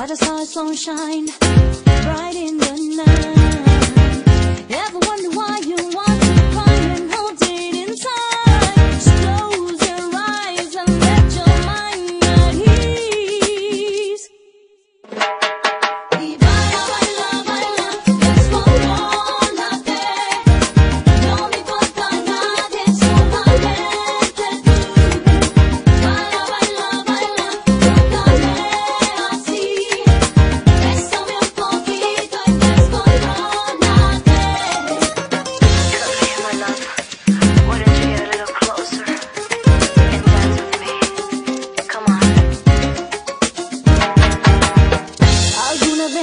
What a star so shine bright in the night.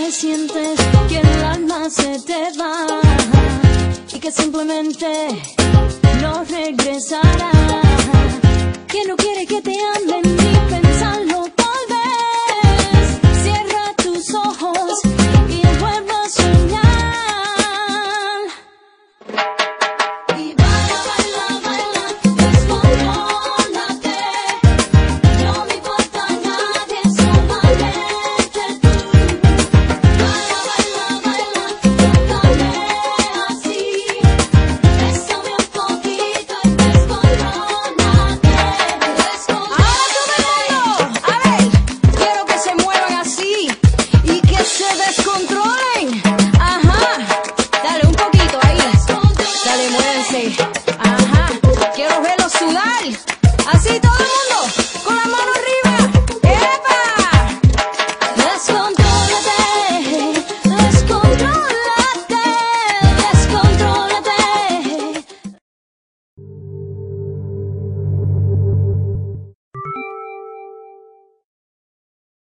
que sientes que el alma se te va y que simplemente no regresará. muévense. Ajá, quiero verlos sudar. Así todo.